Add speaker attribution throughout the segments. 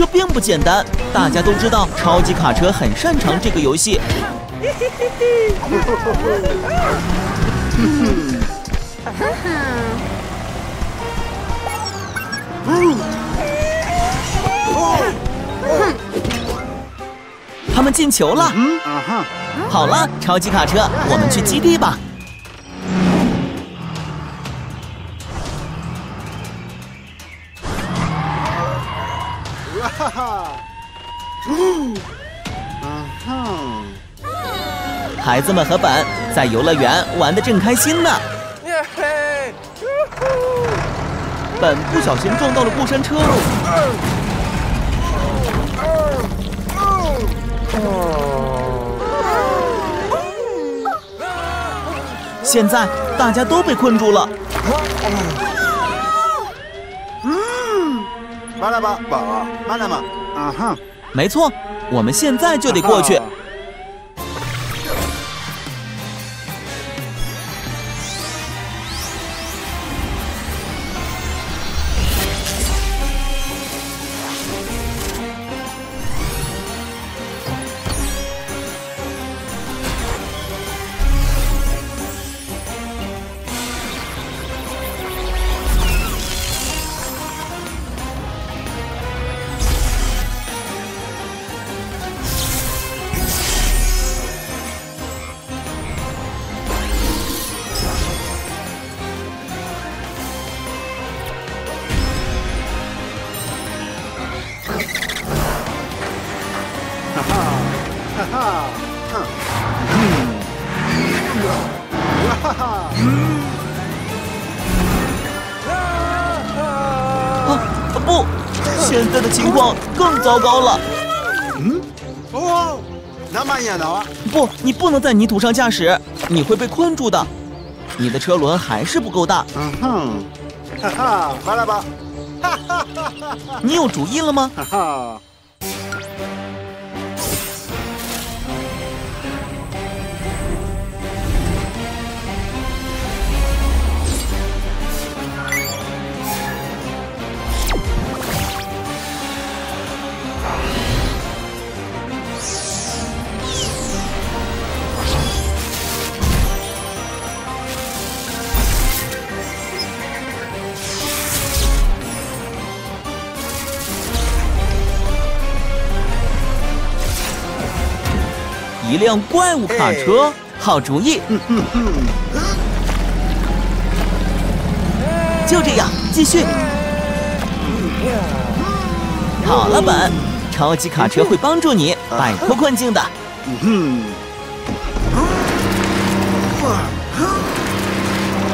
Speaker 1: 这并不简单。大家都知道，超级卡车很擅长这个游戏。他们进球了。好了，超级卡车，我们去基地吧。孩子们和本在游乐园玩的正开心呢。本不小心撞到了过山车。现在大家都被困住了。嗯，巴拉巴，巴拉巴，啊哈，没错，我们现在就得过去。糟糕了。嗯，哦，那么严啊！不，你不能在泥土上驾驶，你会被困住的。你的车轮还是不够大。嗯哼，哈哈，快来吧？哈哈哈哈哈！你有主意了吗？哈哈。一辆怪物卡车，好主意！就这样，继续。好了，本，超级卡车会帮助你摆脱困境的。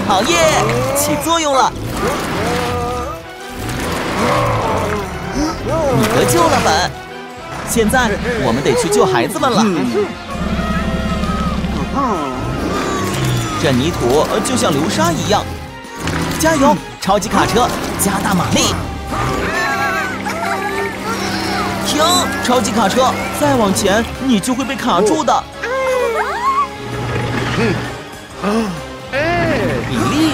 Speaker 1: 好耶，起作用了！你得救了，本。现在我们得去救孩子们了。这泥土就像流沙一样，加油，超级卡车，加大马力！停，超级卡车，再往前你就会被卡住的。比利，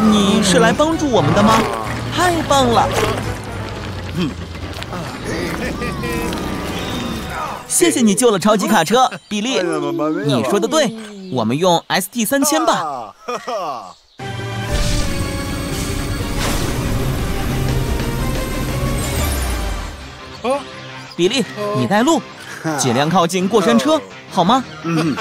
Speaker 1: 你是来帮助我们的吗？太棒了！谢谢你救了超级卡车，比利。你说的对，我们用 ST 三千吧。比利，你带路，尽量靠近过山车，好吗？嗯。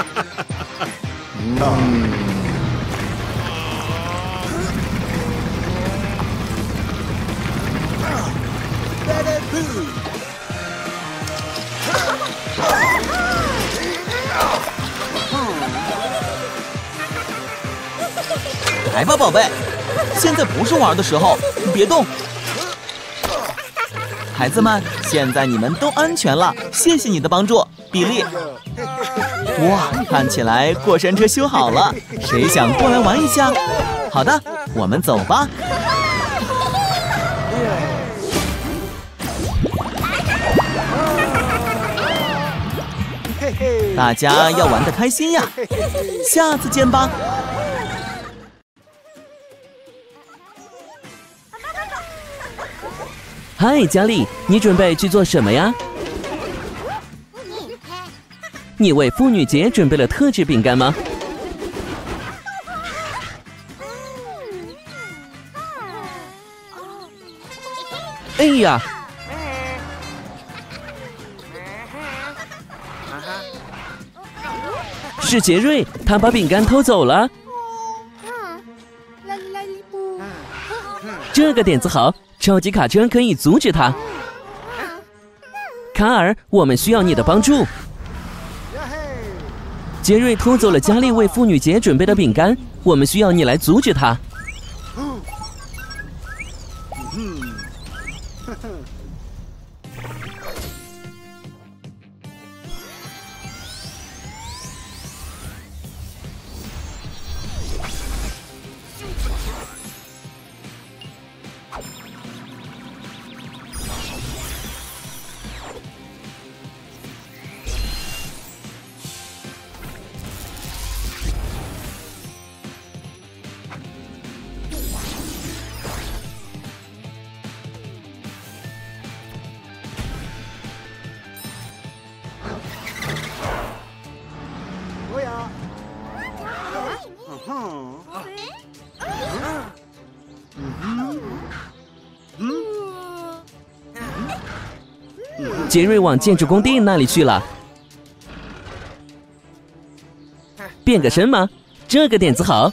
Speaker 1: 来吧，宝贝，现在不是玩的时候，你别动。孩子们，现在你们都安全了，谢谢你的帮助，比利。哇，看起来过山车修好了，谁想过来玩一下？好的，我们走吧。大家要玩的开心呀，下次见吧。
Speaker 2: 嗨，佳丽，你准备去做什么呀？你为妇女节准备了特制饼干吗？哎呀！是杰瑞，他把饼干偷走了。这个点子好，超级卡车可以阻止他。卡尔，我们需要你的帮助。杰瑞偷走了佳丽为妇女节准备的饼干，我们需要你来阻止他。杰瑞往建筑工地那里去了。变个身吗？这个点子好。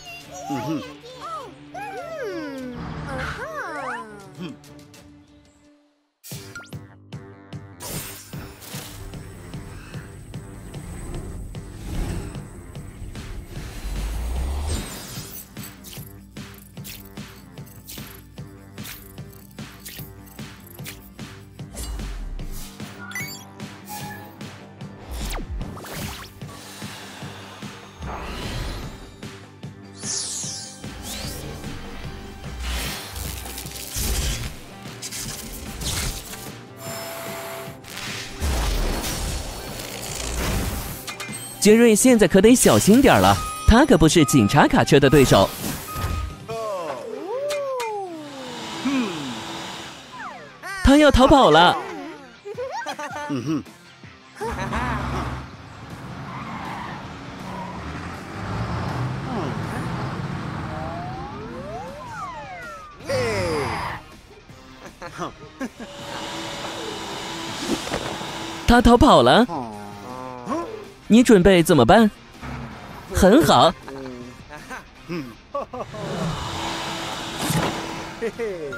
Speaker 2: 杰瑞现在可得小心点了，他可不是警察卡车的对手。他要逃跑了。嗯他逃跑了。你准备怎么办？很好。嗯，嘿嘿，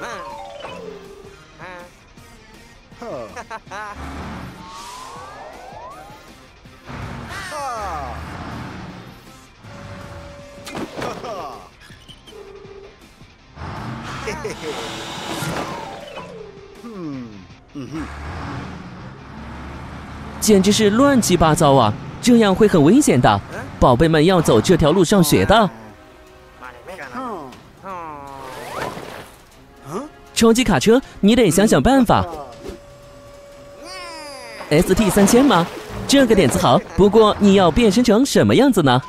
Speaker 2: 嗯嗯哼，简直是乱七八糟啊！这样会很危险的，宝贝们要走这条路上学的。超级卡车，你得想想办法。ST 三千吗？这个点子好，不过你要变身成什么样子呢？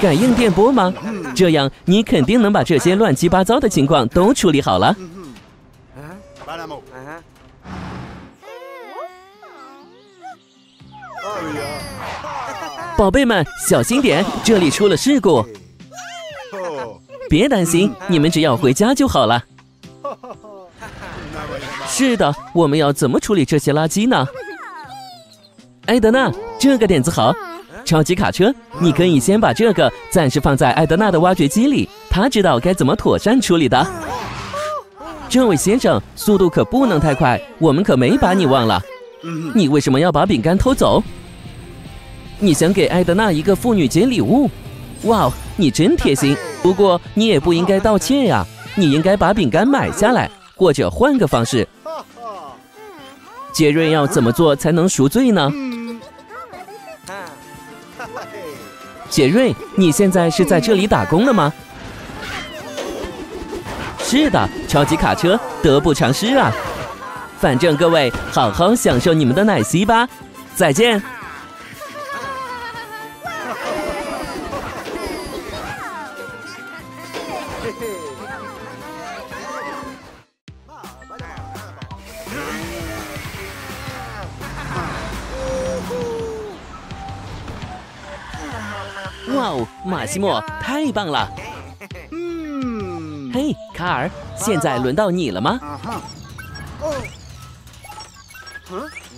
Speaker 2: 感应电波吗？这样你肯定能把这些乱七八糟的情况都处理好了。宝贝们，小心点，这里出了事故。别担心，你们只要回家就好了。是的，我们要怎么处理这些垃圾呢？艾德娜，这个点子好。超级卡车，你可以先把这个暂时放在艾德娜的挖掘机里，她知道该怎么妥善处理的。这位先生，速度可不能太快，我们可没把你忘了。你为什么要把饼干偷走？你想给艾德娜一个妇女节礼物？哇，你真贴心。不过你也不应该道歉呀，你应该把饼干买下来，或者换个方式。杰瑞要怎么做才能赎罪呢？杰瑞，你现在是在这里打工了吗？是的，超级卡车得不偿失啊。反正各位好好享受你们的奶昔吧，再见。西莫，太棒了！嗯，嘿，卡尔，现在轮到你了吗？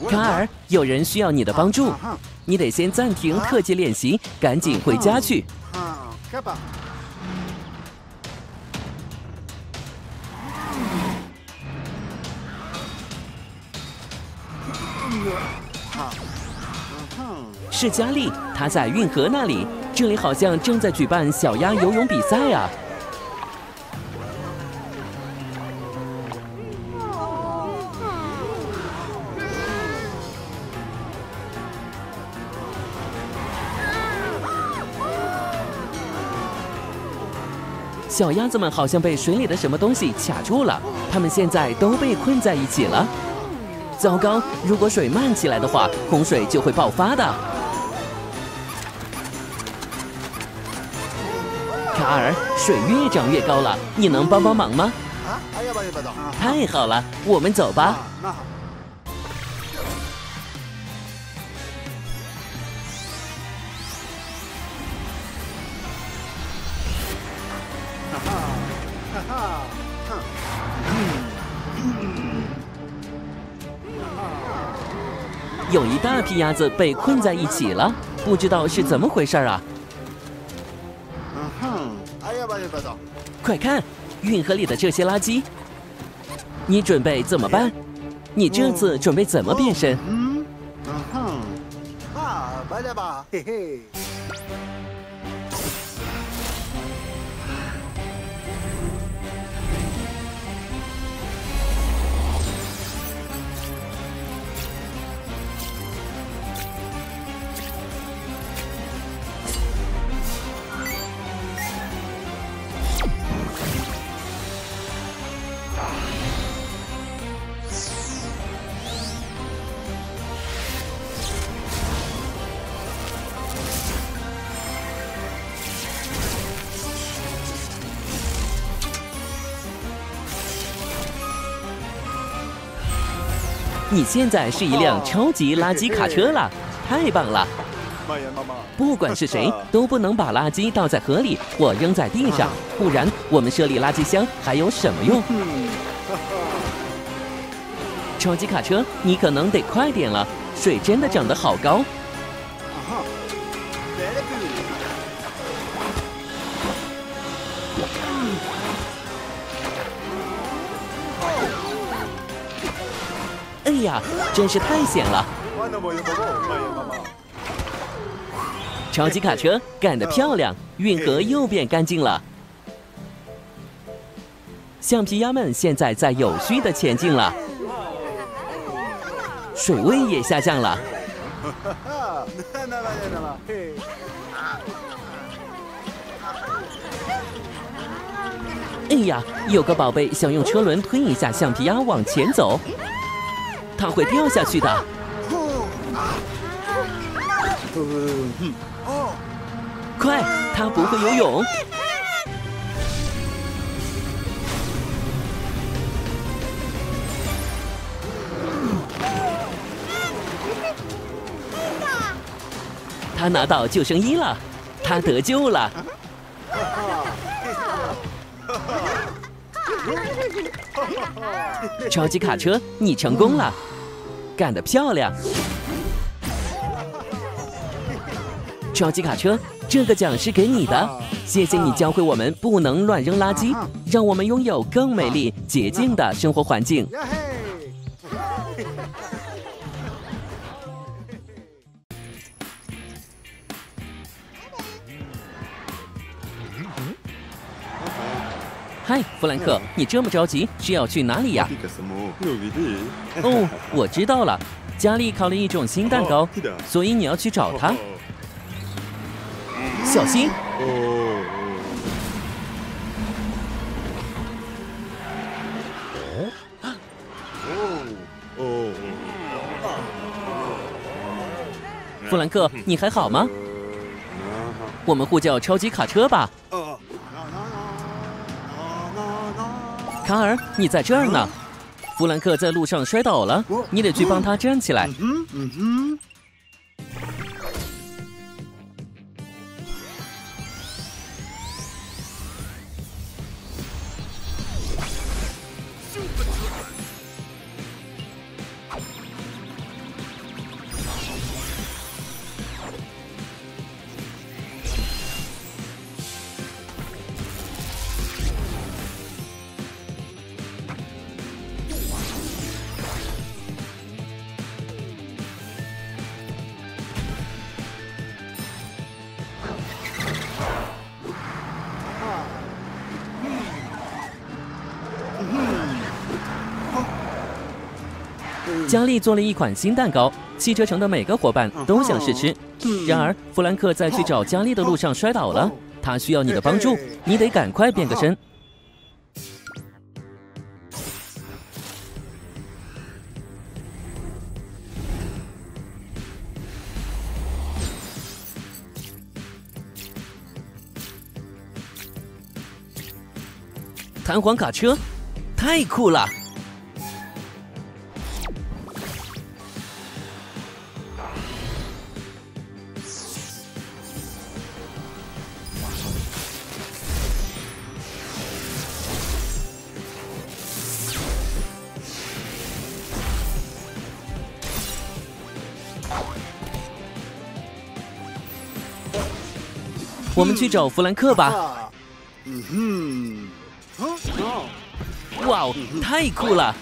Speaker 2: 卡尔，有人需要你的帮助，你得先暂停特技练习，赶紧回家去。是佳丽，她在运河那里，这里好像正在举办小鸭游泳比赛啊。小鸭子们好像被水里的什么东西卡住了，它们现在都被困在一起了。糟糕！如果水漫起来的话，洪水就会爆发的。卡尔，水越涨越高了，你能帮帮忙吗？太好了，我们走吧。有一大批鸭子被困在一起了，不知道是怎么回事啊！嗯哼，哎呀，快看，运河里的这些垃圾，你准备怎么办？你这次准备怎么变身？嗯哼，啊，来吧，嘿嘿。你现在是一辆超级垃圾卡车了，太棒了！不管是谁都不能把垃圾倒在河里或扔在地上，不然我们设立垃圾箱还有什么用？超级卡车，你可能得快点了，水真的涨得好高。呀，真是太险了！超级卡车干得漂亮，运河又变干净了。橡皮鸭们现在在有序的前进了，水位也下降了。哎呀，有个宝贝想用车轮推一下橡皮鸭往前走。他会掉下去的。快，他不会游泳。他拿到救生衣了，他得救了。超级卡车，你成功了。干得漂亮，超级卡车，这个奖是给你的，谢谢你教会我们不能乱扔垃圾，让我们拥有更美丽、洁净的生活环境。嗨，弗兰克，你这么着急是要去哪里呀？哦，我知道了，家里烤了一种新蛋糕，所以你要去找她。小心！弗兰克，你还好吗？我们呼叫超级卡车吧。卡尔，你在这儿呢。弗兰克在路上摔倒了，你得去帮他站起来。佳丽做了一款新蛋糕，汽车城的每个伙伴都想试吃。然而，弗兰克在去找佳丽的路上摔倒了，他需要你的帮助，你得赶快变个身。弹簧卡车，太酷了！我们去找弗兰克吧。嗯哼。哇哦，太酷了！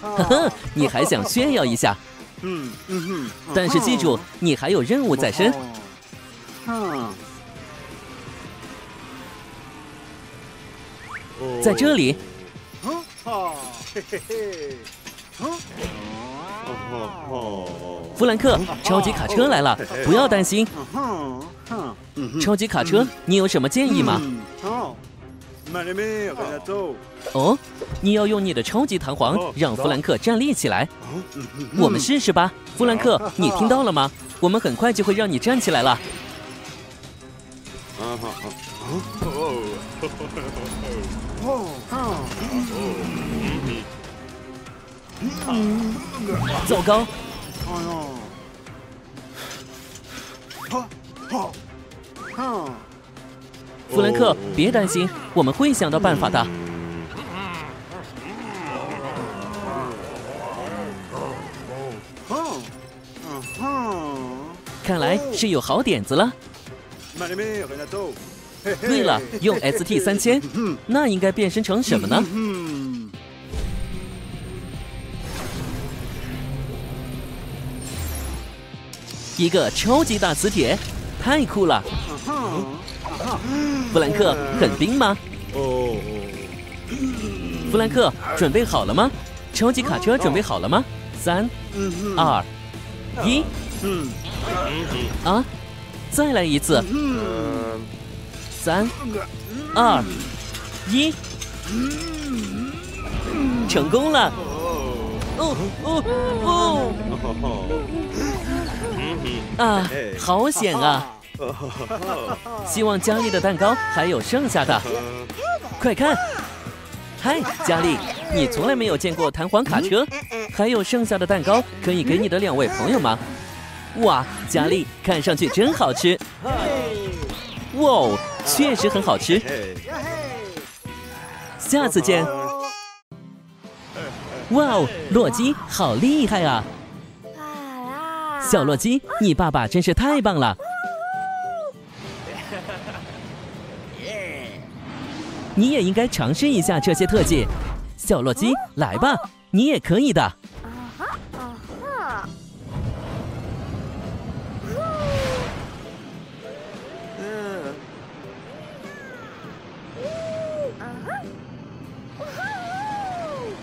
Speaker 2: 呵呵，你还想炫耀一下？嗯嗯哼。但是记住，你还有任务在身。在这里。嘿嘿嘿。弗兰克，超级卡车来了，不要担心。超级卡车，你有什么建议吗？哦，你要用你的超级弹簧让弗兰克站立起来。我们试试吧，弗兰克，你听到了吗？我们很快就会让你站起来了。糟糕！弗兰克，别担心，我们会想到办法的。看来是有好点子了。对了，用 ST 三千，那应该变身成什么呢？一个超级大磁铁，太酷了！弗兰克，很冰吗？哦。弗兰克，准备好了吗？超级卡车准备好了吗？三、二、一。啊！再来一次。三、二、一。成功了！哦哦哦！啊，好险啊！希望佳丽的蛋糕还有剩下的，快看！嗨，佳丽，你从来没有见过弹簧卡车，还有剩下的蛋糕可以给你的两位朋友吗？哇，佳丽看上去真好吃！哇哦，确实很好吃！下次见！哇哦，洛基好厉害啊！小洛基，你爸爸真是太棒了！你也应该尝试一下这些特技。小洛基，来吧，你也可以的。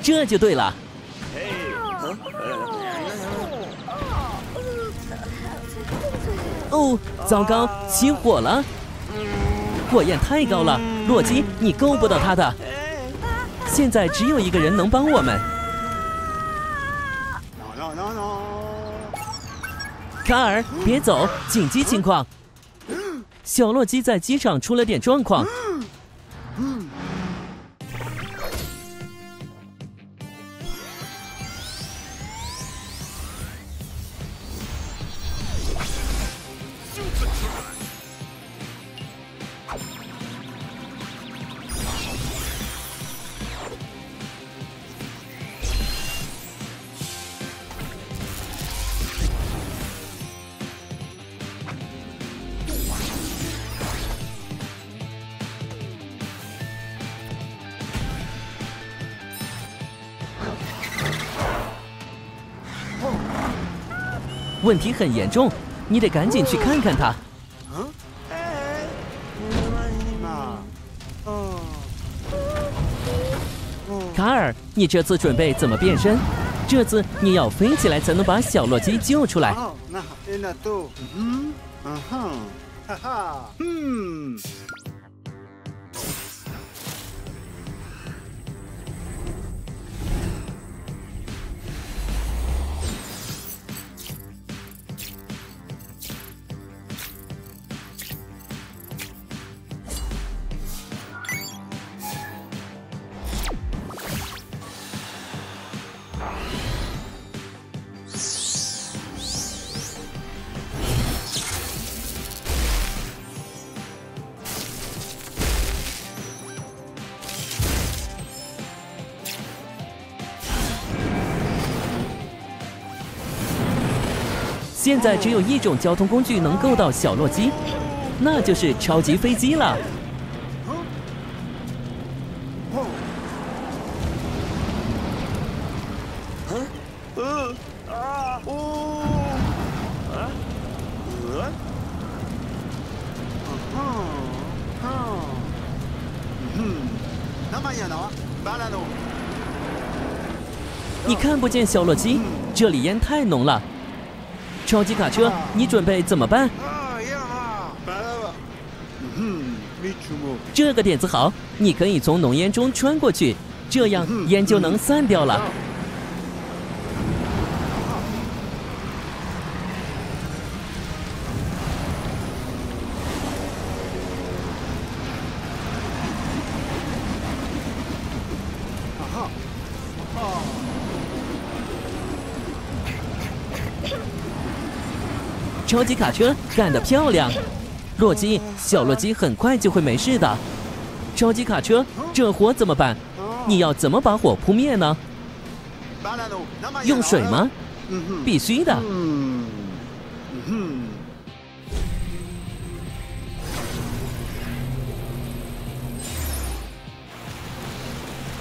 Speaker 2: 这就对了。哦，糟糕，起火了！火焰太高了，洛基，你够不到它的。现在只有一个人能帮我们。卡尔，别走，紧急情况！小洛基在机场出了点状况。问题很严重，你得赶紧去看看它。卡尔，你这次准备怎么变身？这次你要飞起来才能把小洛基救出来。嗯，嗯哼，哈哈，嗯。现在只有一种交通工具能够到小洛基，那就是超级飞机了。你看不见小洛基，这里烟太浓了。超级卡车，你准备怎么办？这个点子好，你可以从浓烟中穿过去，这样烟就能散掉了。超级卡车干得漂亮，洛基，小洛基很快就会没事的。超级卡车，这火怎么办？你要怎么把火扑灭呢？用水吗？必须的。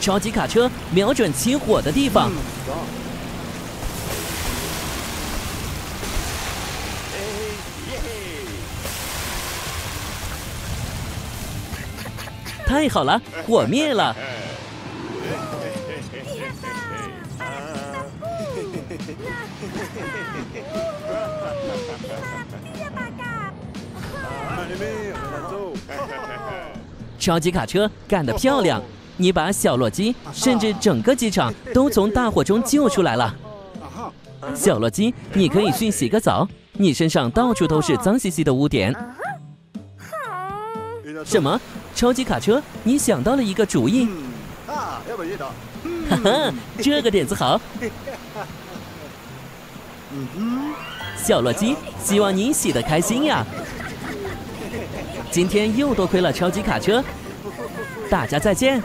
Speaker 2: 超级卡车瞄准起火的地方。太好了，火灭了。超级卡车干得漂亮，你把小洛基，甚至整个机场都从大火中救出来了。小洛基，你可以去洗个澡，你身上到处都是脏兮兮的污点。什么？超级卡车，你想到了一个主意。哈哈，这个点子好。小洛基，希望你洗得开心呀。今天又多亏了超级卡车，大家再见。